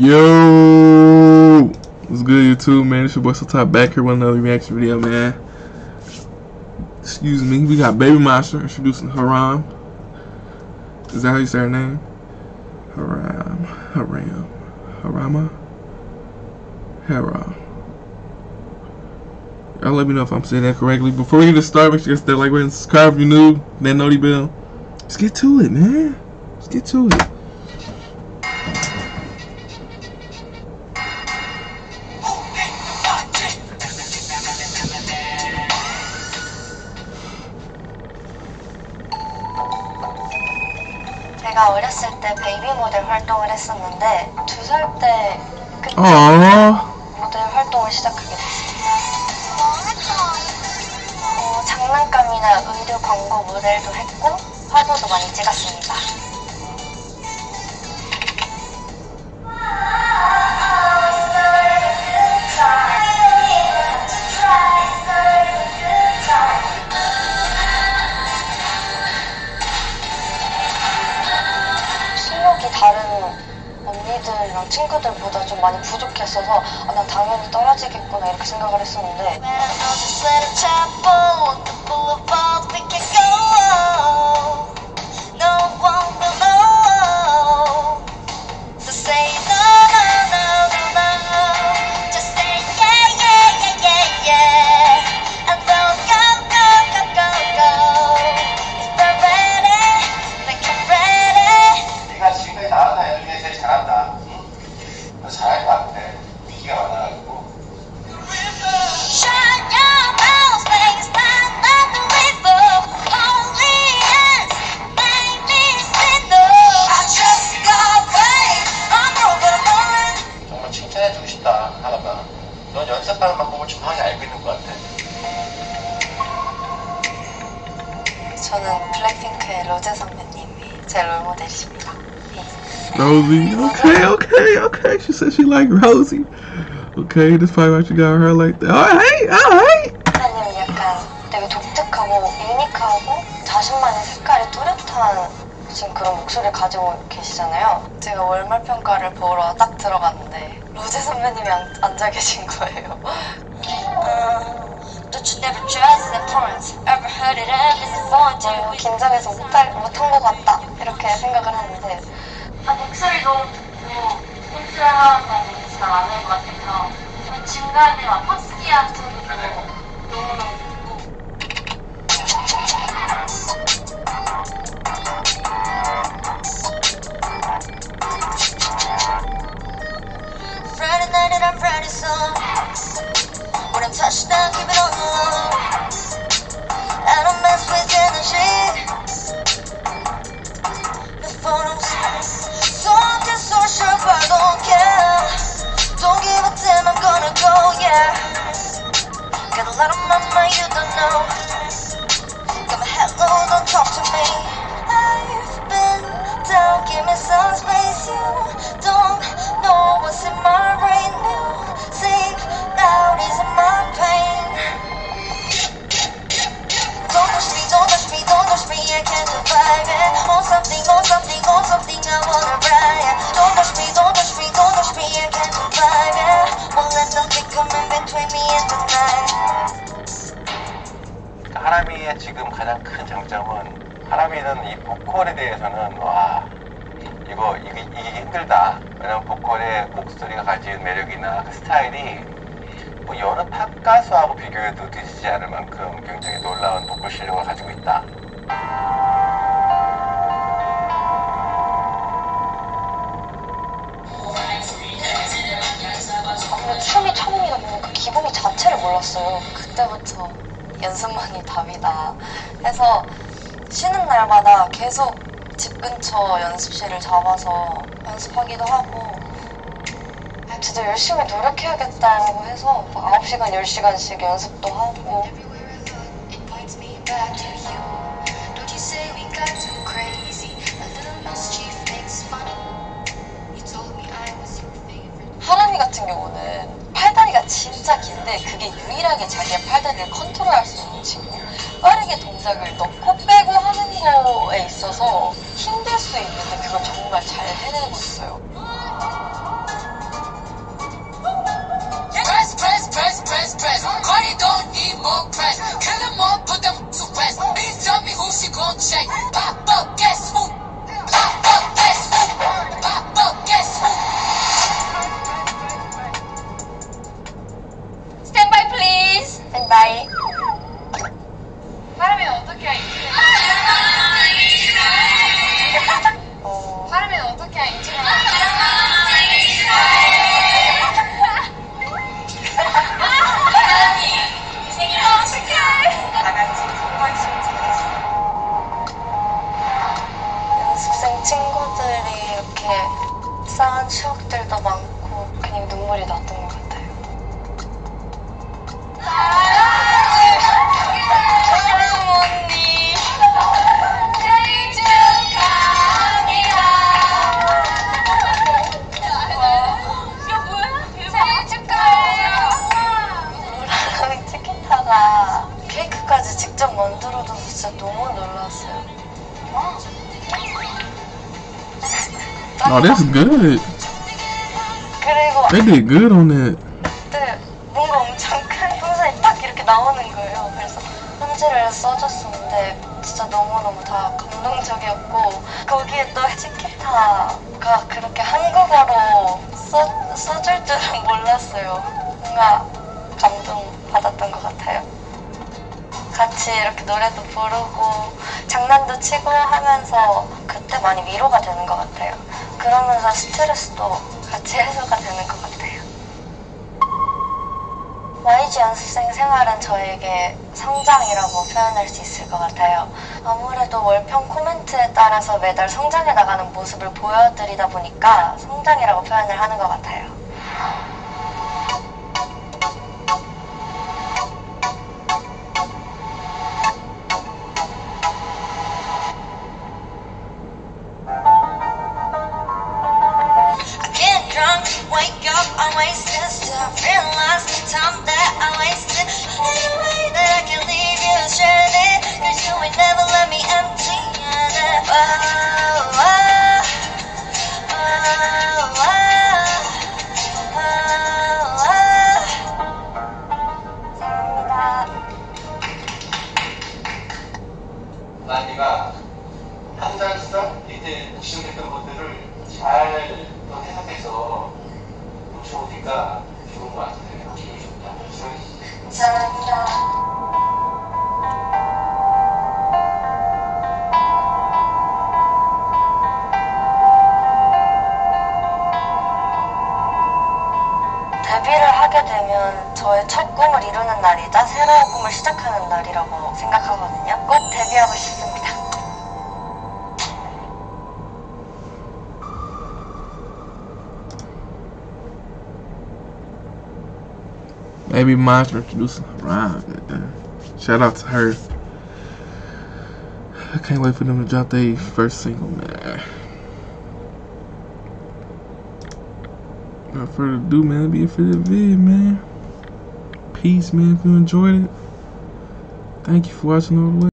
Yo, what's good, YouTube, man? It's your boy Top back here with another reaction video, man. Excuse me, we got Baby Monster introducing Haram. Is that how you say her name? Haram, Haram, Harama, Haram. Y'all let me know if I'm saying that correctly. Before we get started, make sure you hit that like button, subscribe if you're new, that noti bell. Let's get to it, man. Let's get to it. 제가 어렸을 때 베이비 모델 활동을 했었는데 두 살 때 그때 Aww. 모델 활동을 시작하게 됐습니다. 어, 장난감이나 의류 광고 모델도 했고 화보도 많이 찍었습니다. 좀 많이 부족했어서 아, 난 당연히 떨어지겠구나 이렇게 생각을 했었는데 블랙핑크의 로제 선배님이 제 롤모델이십니다. 네. Rosie. Okay, okay, okay. She said she like Rosie. Okay, that's probably why she got her like that. Alright, alright. 선배님은 약간 되게 독특하고 유니크하고 자신만의 색깔이 뚜렷한 지금 그런 목소리를 가지고 계시잖아요. 제가 월말 평가를 보러 딱 들어갔는데 로제 선배님이 앉, 앉아 계신 거예요. 너 무 긴장해서 못할, 못한 것 같다. 이렇게 생각을 하는데. 아, 목소리도 듣고 펜슬하는 거 잘안 할 것 같아서. 저 중간에 막 퍼스기 같은 거 너무너무 듣고 하람이의 지금 가장 큰 장점은 하람이는 이 보컬에 대해서는 와 이거 이기, 이기기 힘들다. 왜냐면 보컬의 목소리가 가진 매력이나 그 스타일이 뭐 여러 팝 가수하고 비교해도 뒤지지 않을 만큼 굉장히 놀라운 보컬 실력을 가지고 있다. 기본기 자체를 몰랐어요. 그때부터 연습만이 답이다. 해서 쉬는 날마다 계속 집 근처 연습실을 잡아서 연습하기도 하고 아, 진짜 열심히 노력해야겠다고 해서 막 9시간, 10시간씩 연습도 하고. 하람이 같은 경우는 팔다리가 진짜 긴데 그게 유일하게 자기의 팔다리를 컨트롤할 수 있는 친구. 빠르게 동작을 넣고 빼고 하는 거에 있어서 힘들 수 있는데 그걸 정말 잘 해내고 있어요. Press, press, press, press, press. Cardi don't need more press. 되게 싸한 추억들도 많고 그냥 눈물이 났던 것 같아요. Oh, that's good. 그리고 They did good on that. 그때 뭔가 엄청 큰 풍선이 딱 이렇게 나오는 거예요. 그래서 편지를 써줬었는데 진짜 너무너무 다 감동적이었고 거기에 또 치키타가 그렇게 한국어로 써, 써줄 줄은 몰랐어요. 뭔가 감동 받았던 것 같아요. 같이 이렇게 노래도 부르고 장난도 치고 하면서 그때 많이 위로가 되는 것 같아요. 그러면서 스트레스도 같이 해소가 되는 것 같아요. YG 연습생 생활은 저에게 성장이라고 표현할 수 있을 것 같아요. 아무래도 월평 코멘트에 따라서 매달 성장해 나가는 모습을 보여드리다 보니까 성장이라고 표현을 하는 것 같아요. Time that I wasted. Any way that I can leave you stranded. Cause you ain't never let me empty handed. Oh, oh, 데뷔를 하게 되면 저의 첫 꿈을 이루는 날이자 새로운 꿈을 시작하는 날이라고 생각하거든요. 꼭 데뷔하고 싶습니다. Baby Monster introducing Haram. goddamn. Uh, shout out to her. I can't wait for them to drop their first single, man. Without further ado, man, that'll be it for the vid, man. Peace, man. If you enjoyed it, thank you for watching all the way.